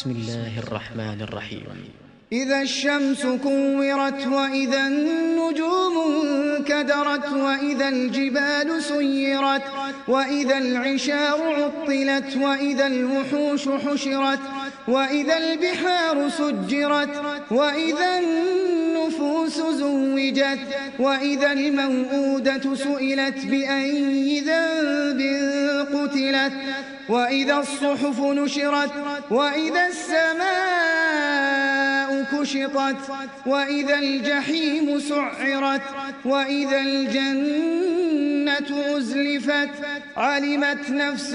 بسم الله الرحمن الرحيم. إذا الشمس كورت وإذا النجوم كدرت وإذا الجبال سيرت وإذا العشار عطلت وإذا الوحوش حشرت وإذا البحار سجرت وإذا النفوس زوجت وإذا الموءودة سئلت بأي ذنب قتلت وإذا الصحف نشرت وإذا السماء كشطت وإذا الجحيم سعرت وإذا الجنة أزلفت علمت نفس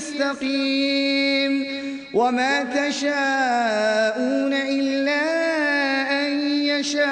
يستقيم وما تشاءون إلا أن يشاء.